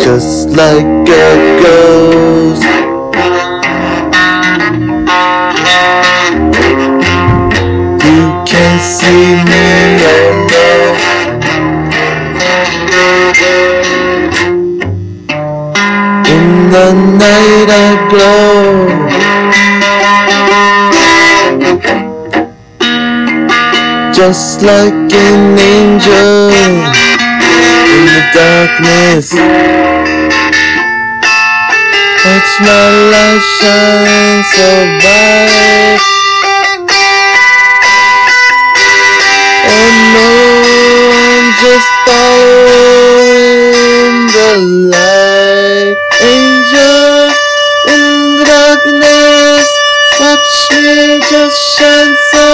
Just like a ghost can see me, no In the night I glow Just like an angel in the darkness. Watch my light shine so bright. Oh no, I'm just following the light. Angel in the darkness, watch me just shine so